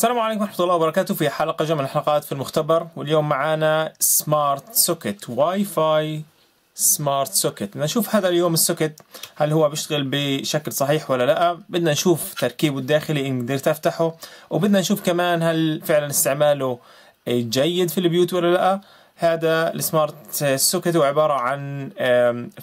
السلام عليكم ورحمة الله وبركاته في حلقة جمع الحلقات في المختبر واليوم معانا smart socket WiFi smart socket بدنا نشوف هذا اليوم ال socket هل هو بيشتغل بشكل صحيح ولا لا؟ بدنا نشوف تركيبه الداخلي إن قدرت أفتحه وبدنا نشوف كمان هل فعلا استعماله جيد في البيوت ولا لا. هذا ال smart socket هو عبارة عن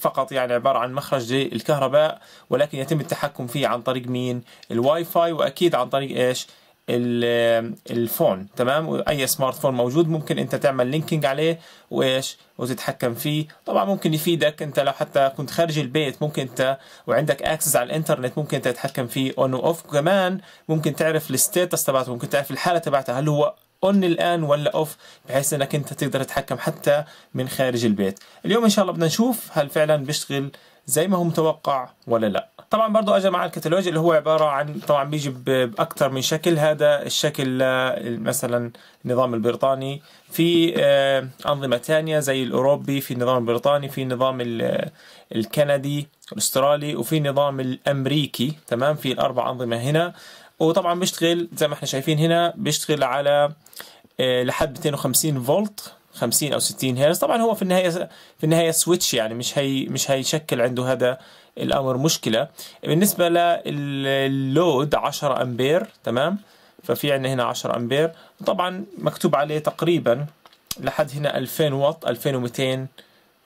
فقط يعني عبارة عن مخرج للكهرباء ولكن يتم التحكم فيه عن طريق مين؟ الواي فاي وأكيد عن طريق إيش؟ ال phone تمام؟ أي smart phone موجود ممكن أنت تعمل linking عليه وإيش؟ وتتحكم فيه. طبعا ممكن يفيدك. أنت لو حتى كنت خارج البيت ممكن أنت وعندك access على الإنترنت ممكن أنت تتحكم فيه on و off وكمان ممكن تعرف ال status تبعته ممكن تعرف الحالة تبعته هل هو on الآن ولا off بحيث إنك أنت تقدر تتحكم حتى من خارج البيت. اليوم إن شاء الله بدنا نشوف هل فعلا بيشتغل زي ما هو متوقع ولا لا. طبعا برضو اجى مع الكتالوج اللي هو عبارة عن طبعا بيجي بأكثر من شكل. هذا الشكل مثلا النظام البريطاني. في أنظمة ثانية زي الأوروبي في النظام البريطاني في النظام الكندي الأسترالي وفي النظام الأمريكي. تمام؟ في الأربع أنظمة هنا. وطبعا بيشتغل زي ما إحنا شايفين هنا بيشتغل على لحد 250 فولت 50 أو 60 هرتز. طبعا هو في النهاية في النهاية switch يعني مش هي مش هيشكل عنده هذا الأمر مشكلة. بالنسبة لل load 10 أمبير تمام؟ ففي عندنا هنا 10 أمبير. طبعا مكتوب عليه تقريبا لحد هنا 2000 واط 2200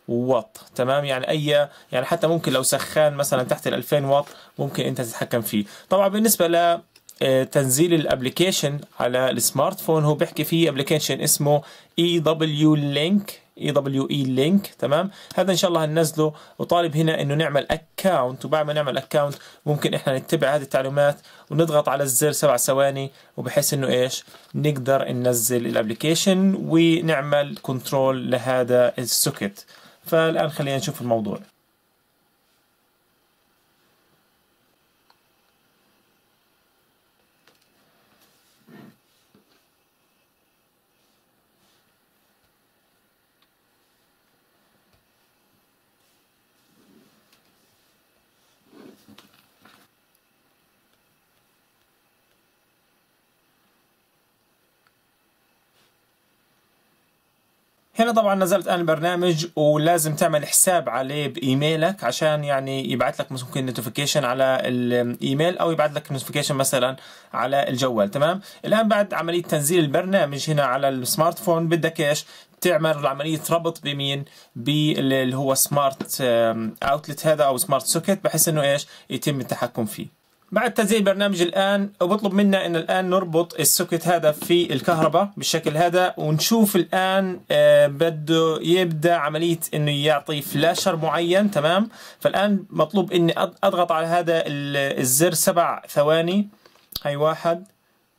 واط تمام؟ يعني اي يعني حتى ممكن لو سخان مثلا تحت ال 2000 واط ممكن أنت تتحكم فيه. طبعا بالنسبة ل تنزيل ال application على ال smart phone هو بيحكي فيه application اسمه EW link EWE link تمام؟ هذا إن شاء الله هننزله. وطالب هنا إنه نعمل account وبعد ما نعمل account ممكن إحنا نتبع هذه التعليمات ونضغط على الزر سبع ثواني وبحيث إنه إيش؟ نقدر ننزل ال application ونعمل control لهذا ال socket. فالآن خلينا نشوف الموضوع. هنا طبعا نزلت الان البرنامج ولازم تعمل حساب عليه بإيميلك عشان يعني يبعث لك ممكن notification على الإيميل أو يبعث لك notification مثلا على الجوال تمام؟ الآن بعد عملية تنزيل البرنامج هنا على ال smart phone بدك إيش؟ تعمل عملية ربط بمين؟ باللي هو smart outlet هذا أو smart socket بحيث إنه إيش؟ يتم التحكم فيه. بعد تنزيل البرنامج الآن وبطلب منا إن الآن نربط ال socket هذا في الكهرباء بالشكل هذا ونشوف الآن آه بده يبدأ عملية إنه يعطي flasher معين تمام؟ فالآن مطلوب إني أضغط على هذا الزر سبع ثواني. هاي واحد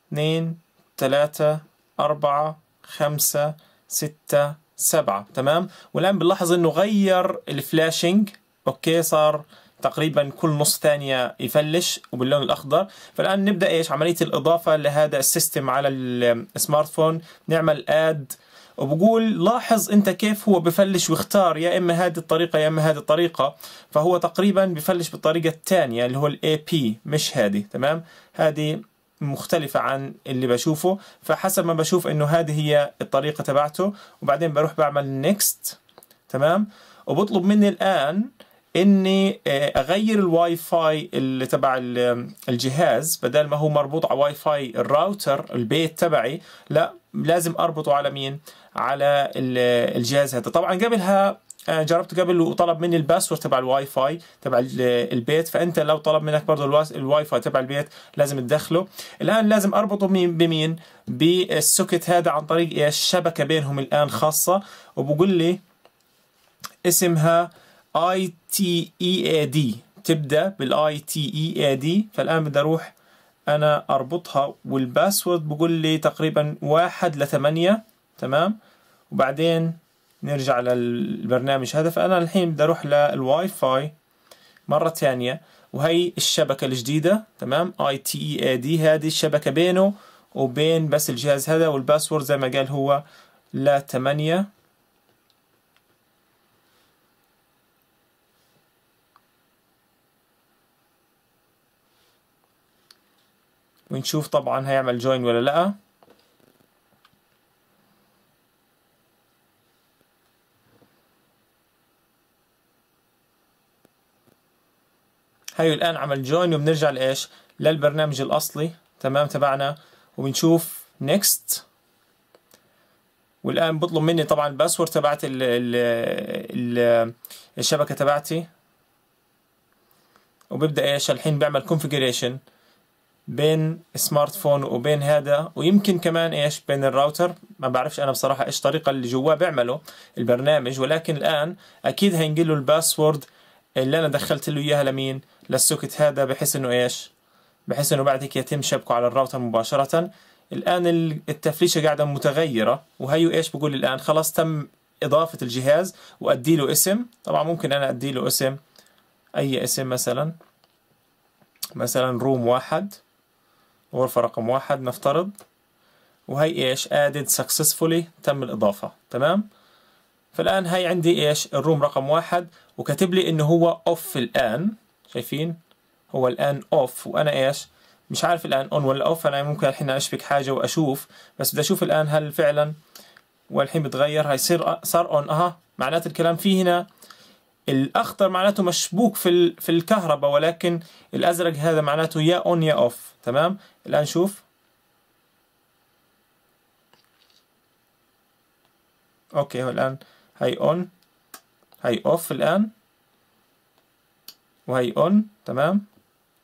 اثنين ثلاثة أربعة خمسة ستة سبعة تمام؟ والآن بنلاحظ إنه غير ال flashing okay صار تقريبا كل نص ثانية يفلش وباللون الأخضر. فالآن نبدأ إيش؟ عملية الإضافة لهذا ال system على ال smart phone. نعمل add وبقول لاحظ أنت كيف هو بفلش ويختار يا إما هذه الطريقة يا إما هذه الطريقة. فهو تقريبا بفلش بالطريقة الثانية اللي هو ال AP مش هذه. تمام؟ هذه مختلفة عن اللي بشوفه. فحسب ما بشوف إنه هذه هي الطريقة تبعته. وبعدين بروح بعمل next تمام؟ وبطلب مني الآن إني أغير الواي فاي اللي تبع الجهاز بدل ما هو مربوط على WiFi ال router البيت تبعي لا لازم أربطه على مين؟ على الجهاز هذا. طبعا قبلها جربت قبل وطلب مني ال password تبع الواي فاي تبع البيت. فأنت لو طلب منك برضه الواي فاي تبع البيت لازم تدخله. الآن لازم أربطه مين بمين؟ بال socket هذا عن طريق إيش؟ بينهم الآن خاصة. وبقول لي اسمها اي تي اي اي دي تبدأ بال ITEAD فالآن بدي أروح أنا أربطها وال password بقول لي تقريبا واحد لثمانية تمام؟ وبعدين نرجع للبرنامج هذا. فأنا الحين بدي أروح للواي فاي مرة ثانية. وهي الشبكة الجديدة. تمام؟ اي تي اي اي دي هذه الشبكة بينه وبين بس الجهاز هذا وال password زي ما قال هو واحد لثمانية. ونشوف طبعا هيعمل join ولا لأ. هاي الآن عمل join وبنرجع لإيش؟ للبرنامج الأصلي. تمام تبعنا. وبنشوف next والآن بطلب مني طبعا ال password تبعت ال ال الشبكة تبعتي. وببدأ إيش؟ الحين بعمل configuration بين smart phone وبين هذا ويمكن كمان إيش؟ بين الراوتر ما بعرفش أنا بصراحة إيش الطريقة اللي جواه بيعمله البرنامج ولكن الآن أكيد هينقل له ال password اللي أنا دخلت له إياها لمين؟ لل socket هذا بحيث إنه إيش؟ بحيث إنه بعد هيك يتم شبكه على الراوتر مباشرة. الآن التفليشة قاعدة متغيرة وهي إيش؟ بقول الآن خلاص تم إضافة الجهاز وأدي له اسم. طبعا ممكن أنا أدي له اسم أي اسم مثلا؟ مثلا room واحد. غرفة رقم واحد نفترض. وهي إيش؟ added successfully تم الإضافة. تمام؟ فالآن هي عندي إيش؟ ال room رقم واحد. وكاتب لي إنه هو off الآن. شايفين؟ هو الآن off وأنا إيش؟ مش عارف الآن on ولا off أنا ممكن الحين أشبك حاجة وأشوف. بس بدي أشوف الآن هل فعلا والحين بتغير. هيصير صار on أها. معناته الكلام فيه هنا الأخضر معناته مشبوك في في الكهرباء ولكن الأزرق هذا معناته يا on يا off تمام؟ الآن شوف. okay هو الآن هاي on هاي off الآن. وهي on تمام.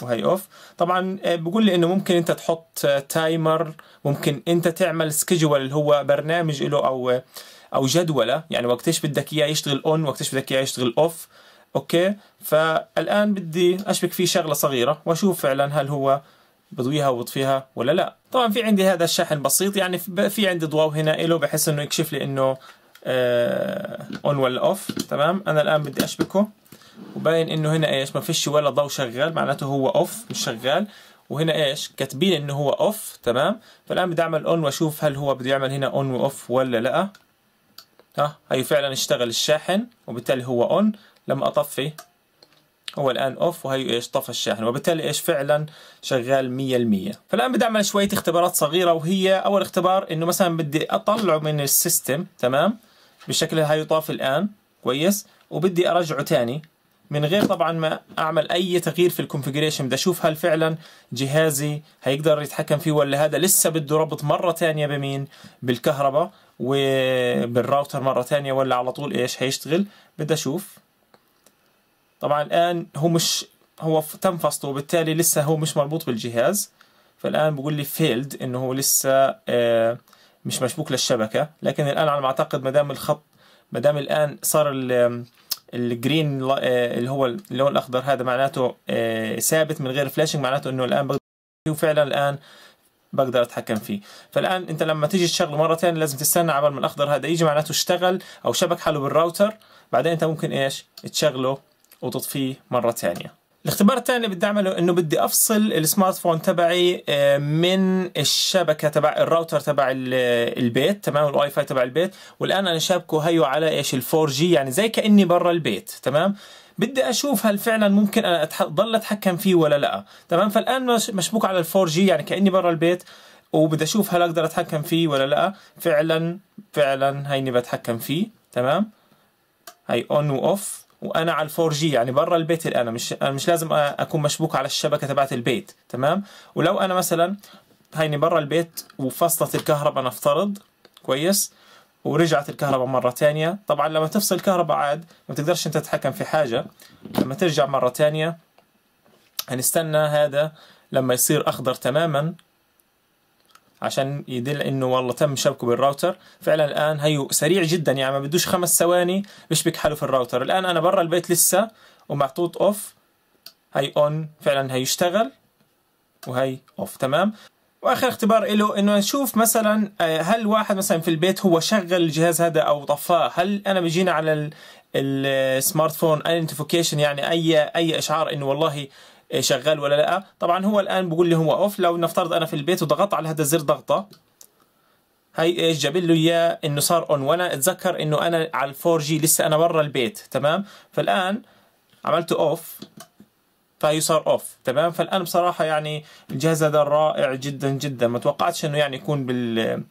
وهي off طبعا آه، بقول لي إنه ممكن أنت تحط timer ممكن أنت تعمل schedule اللي هو برنامج له أو أو جدولة. يعني وقتش بدك إياه يشتغل on وقتش بدك إياه يشتغل off okay؟ فالآن بدي أشبك فيه شغلة صغيرة وأشوف فعلا هل هو بضويها وبطفيها ولا لا؟ طبعا في عندي هذا الشحن بسيط يعني في عندي ضوء هنا له بحيث إنه يكشف لي إنه on آه ولا off تمام؟ أنا الآن بدي أشبكه وباين إنه هنا إيش؟ ما فيش ولا ضوء شغال معناته هو off مش شغال. وهنا إيش؟ كاتبين إنه هو off تمام؟ فالآن بدي أعمل on وأشوف هل هو بده يعمل هنا on و off ولا لا. ها؟ هي فعلا اشتغل الشاحن وبالتالي هو on لما أطفي. هو الآن off وهي إيش؟ طفى الشاحن. وبالتالي إيش؟ فعلا شغال 100% فالآن بدي اعمل شوية اختبارات صغيرة وهي أول اختبار إنه مثلا بدي اطلعه من ال system تمام؟ بالشكل هاي هي طاف الآن. كويس. وبدي أرجعه تاني. من غير طبعا ما أعمل أي تغيير في ال configuration بدي أشوف هل فعلا جهازي هيقدر يتحكم فيه ولا هذا لسه بده ربط مرة ثانية بمين؟ بالكهرباء وبالراوتر مرة ثانية ولا على طول إيش؟ هيشتغل. بدي أشوف. طبعا الآن هو مش هو تم فصله وبالتالي لسه هو مش مربوط بالجهاز. فالآن بقول لي failed إنه هو لسه آه، مش مشبوك للشبكة. لكن الآن على ما أعتقد ما دام الخط ما دام الآن صار ال green آه، اللي هو اللون الأخضر هذا معناته آه، ثابت من غير flashing معناته إنه الآن بقدر وفعلا الآن بقدر أتحكم فيه. فالآن أنت لما تيجي تشغله مره ثانية لازم تستنى عبال ما الأخضر هذا يجي معناته اشتغل أو شبك حاله بالراوتر بعدين أنت ممكن إيش؟ تشغله. وتطفيه مرة ثانية. الاختبار الثاني اللي بدي أعمله إنه بدي أفصل ال smart phone تبعي آه، من الشبكة تبع الراوتر تبع البيت تمام؟ الواي فاي تبع البيت. والآن أنا شابكه هيو على إيش؟ ال 4G يعني زي كأني برا البيت تمام؟ بدي أشوف هل فعلا ممكن أنا ضل أتحكم فيه ولا لأ تمام؟ فالآن مشبوك على ال 4G يعني كأني برا البيت وبدي أشوف هل أقدر أتحكم فيه ولا لأ. فعلا فعلا هيني بتحكم فيه تمام؟ هي on و off وأنا على ال 4G يعني برا البيت أنا مش أنا مش لازم أكون مشبوك على الشبكة تبعت البيت تمام؟ ولو أنا مثلا هيني برا البيت وفصلت الكهرباء نفترض كويس؟ ورجعت الكهرباء مرة تانية. طبعا لما تفصل الكهرباء عاد ما تقدرش أنت تتحكم في حاجة. لما ترجع مرة تانية هنستنى هذا لما يصير أخضر تماما. عشان يدل إنه والله تم شبكه بالراوتر. فعلا الآن هيو سريع جدا يعني ما بدوش خمس ثواني بيشبك حاله في الراوتر. الآن أنا برا البيت لسه ومحطوط off. هي on فعلا هيشتغل وهي off. تمام؟ وآخر اختبار له إنه نشوف مثلا آه، هل واحد مثلا في البيت هو شغل الجهاز هذا أو طفاه؟ هل أنا بيجينا على ال smart phone اي يعني اي أي إشعار إنه والله شغال ولا لا. طبعا هو الآن بقول لي هو off. لو نفترض أنا في البيت وضغطت على هذا الزر ضغطة هي إيش؟ جاب له إياه إنه صار on وأنا أتذكر إنه أنا على ال 4G لسه أنا برا البيت تمام؟ فالآن عملته off فهي صار أوف تمام؟ فالآن بصراحة يعني الجهاز هذا رائع جدا جدا. ما توقعتش إنه يعني يكون بال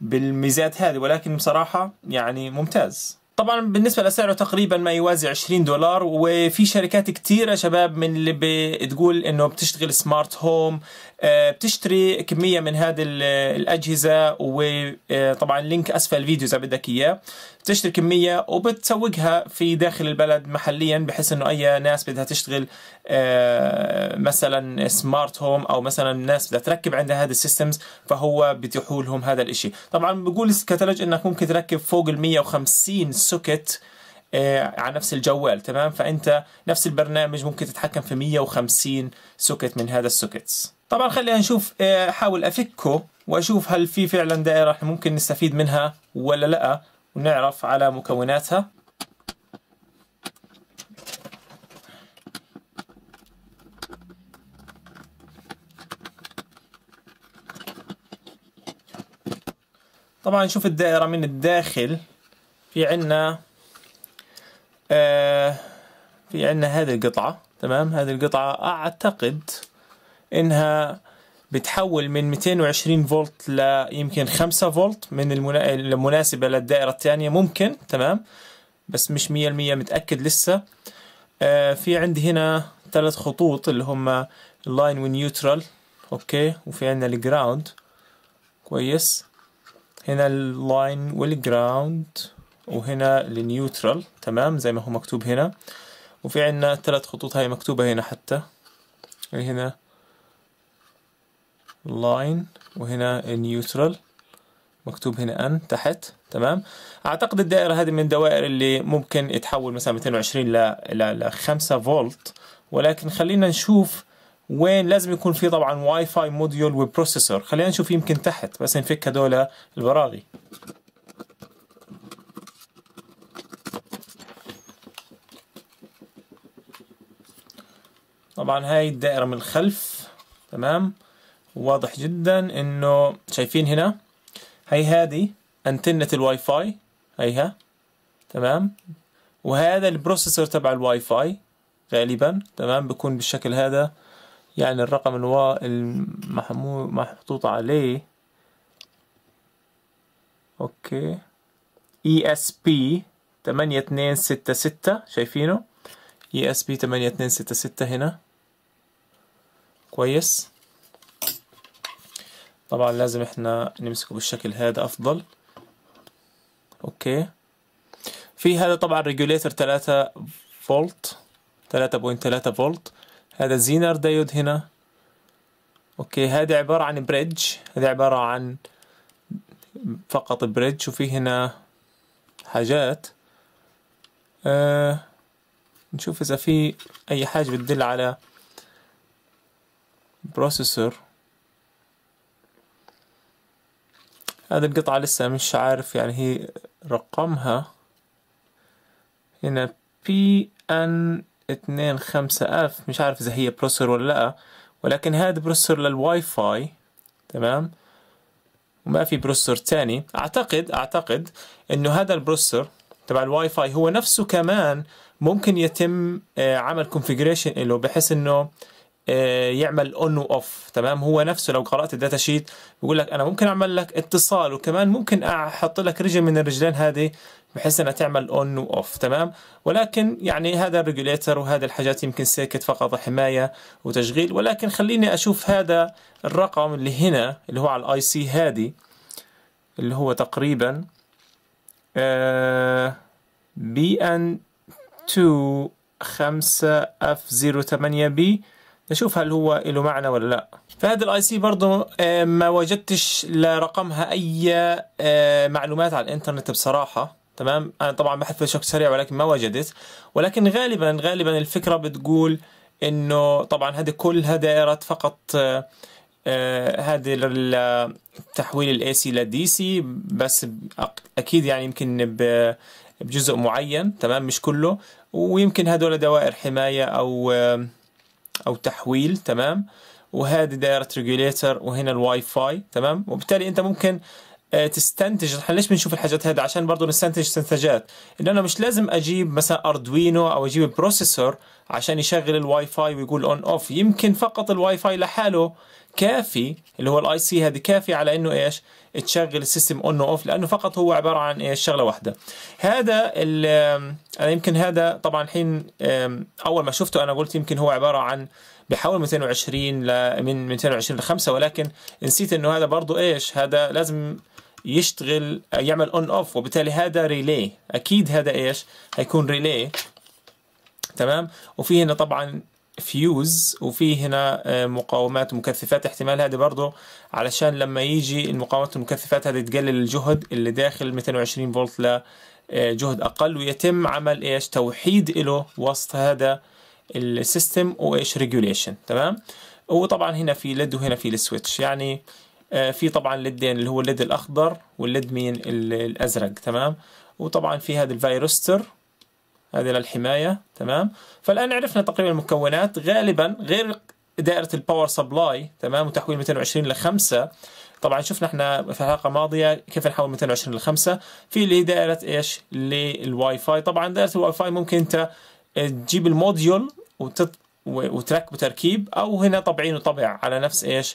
بالميزات هذه ولكن بصراحة يعني ممتاز. طبعا بالنسبة لسعره تقريبا ما يوازي 20 دولار وفي شركات كثيره شباب من اللي بتقول إنه بتشتغل سمارت هوم آه، بتشتري كمية من هذه الأجهزة وطبعا لينك أسفل الفيديو إذا بدك إياه. بتشتري كمية وبتسوقها في داخل البلد محليا بحيث إنه أي ناس بدها تشتغل آه، مثلا smart home أو مثلا ناس بدها تركب عندها هذه ال systems فهو بيتيحوا لهم هذا الإشي. طبعا بقول كتالوج إنك ممكن تركب فوق ال 150 socket آه، على نفس الجوال تمام؟ فأنت نفس البرنامج ممكن تتحكم في 150 socket من هذا ال sockets طبعا خلينا نشوف آه، احاول أفكه وأشوف هل في فعلا دائرة ممكن نستفيد منها ولا لا ونعرف على مكوناتها. طبعا نشوف الدائرة من الداخل. في عنا آه في عنا هذه القطعة تمام؟ هذه القطعة أعتقد إنها بتحول من 220 فولت ليمكن 5 فولت من المناسبة للدائرة الثانية ممكن تمام؟ بس مش 100% متأكد لسه. آه في عندي هنا ثلاث خطوط اللي هم ال line وال neutral أوكي؟ وفي عندنا ال ground كويس. هنا ال line وال ground وهنا ال neutral تمام؟ زي ما هو مكتوب هنا. وفي عندنا ثلاث خطوط هاي مكتوبة هنا حتى. هنا line وهنا neutral مكتوب هنا N تحت تمام؟ أعتقد الدائرة هذه من الدوائر اللي ممكن يتحول مثلا 220 ل ل 5 فولت. ولكن خلينا نشوف وين لازم يكون في طبعا WiFi module و processor خلينا نشوف يمكن تحت بس نفك هذول البراغي. طبعا هاي الدائرة من الخلف تمام؟ واضح جدا إنه شايفين هنا؟ هي هذه أنتنة الواي فاي هيها تمام؟ وهذا ال processor تبع الواي فاي غالبا تمام؟ بيكون بالشكل هذا يعني الرقم اللي محطوط عليه. okay. ESP 8266 شايفينه؟ ESP 8266 هنا. كويس. طبعا لازم إحنا نمسكه بالشكل هذا أفضل. okay. في هذا طبعا regulator 3 فولت 3.3 فولت. هذا zener diode هنا. okay هذا عبارة عن bridge هذا عبارة عن فقط bridge وفي هنا حاجات. آه نشوف إذا في أي حاجة بتدل على processor. هذه القطعة لسه مش عارف يعني إيش رقمها. هنا PN اتنين خمسة F مش عارف إذا هي processor ولا لأ. ولكن هذا processor لل WiFi تمام؟ وما في processor تاني. أعتقد أعتقد إنه هذا ال processor تبع الواي فاي هو نفسه كمان ممكن يتم آه، عمل configuration له بحيث إنه يعمل on و off تمام؟ هو نفسه لو قرأت ال data sheet بيقول لك أنا ممكن أعمل لك اتصال وكمان ممكن أحط لك رجل من الرجلين هذه بحيث إنها تعمل on و off تمام؟ ولكن يعني هذا ال regulator وهذه الحاجات يمكن ساكت فقط حماية وتشغيل. ولكن خليني أشوف هذا الرقم اللي هنا اللي هو على ال IC هذه اللي هو تقريبا PN 2 5 F 08 B نشوف هل هو له معنى ولا لا. فهذا ال IC برضه ما وجدتش لرقمها أي معلومات على الإنترنت بصراحة. تمام؟ أنا طبعا بحث بشكل سريع ولكن ما وجدت. ولكن غالبا غالبا الفكرة بتقول إنه طبعا هذه كلها دائره فقط آه، هذه التحويل الاي سي لدي سي بس أكيد يعني يمكن بجزء معين. تمام؟ مش كله. ويمكن هذول دوائر حماية أو أو تحويل تمام؟ وهذه دائرة regulator وهنا الواي فاي تمام؟ وبالتالي أنت ممكن آه، تستنتج. إحنا ليش بنشوف الحاجات هذه؟ عشان برضه نستنتج استنتاجات ان أنا مش لازم أجيب مثلا اردوينو أو أجيب processor عشان يشغل الواي فاي ويقول on off يمكن فقط الواي فاي لحاله. كافي اللي هو ال IC هذه كافي على إنه إيش؟ تشغل ال system on off لأنه فقط هو عبارة عن إيش؟ شغلة واحدة. هذا أنا يمكن هذا طبعا الحين أول ما شفته أنا قلت يمكن هو عبارة عن بحول 220 ل من 220 ل 5 ولكن نسيت إنه هذا برضه إيش؟ هذا لازم يشتغل يعمل on off وبالتالي هذا relay أكيد هذا إيش؟ هيكون relay تمام؟ وفي هنا طبعا فيوز وفي هنا آه، مقاومات ومكثفات احتمال هذه برضه علشان لما يجي المقاومات والمكثفات هذه تقلل الجهد اللي داخل 220 فولت لجهد أقل ويتم عمل إيش؟ توحيد له وسط هذا ال system وإيش regulation تمام؟ وطبعا هنا في LED وهنا في ال switch. يعني آه، في طبعا LEDين اللي هو ال LED الأخضر وال LED مين؟ الأزرق. تمام؟ وطبعا في هذا ال varistor هذه للحماية تمام؟ فالآن عرفنا تقريبا المكونات. غالبا غير دائرة ال power supply تمام؟ وتحويل 220 ل 5 طبعا شفنا إحنا في الحلقة الماضية كيف نحول 220 ل 5 في اللي دائرة إيش؟ للواي فاي. طبعا دائرة الواي فاي ممكن أنت تجيب ال module وتت... وتركبه تركيب أو هنا طبعينه طبع على نفس إيش؟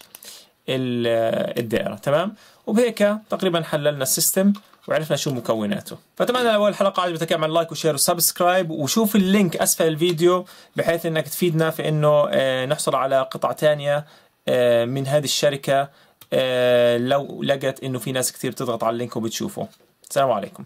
الدائرة تمام؟ وبهيك تقريبا حللنا ال system. وعرفنا شو مكوناته. فأتمنى لو الحلقة عجبتك اعمل like و share و subscribe وشوف ال link أسفل الفيديو بحيث إنك تفيدنا في إنه آه، نحصل على قطع تانية آه، من هذه الشركة آه، لو لقت إنه في ناس كثير تضغط على اللينك وبتشوفه. السلام عليكم.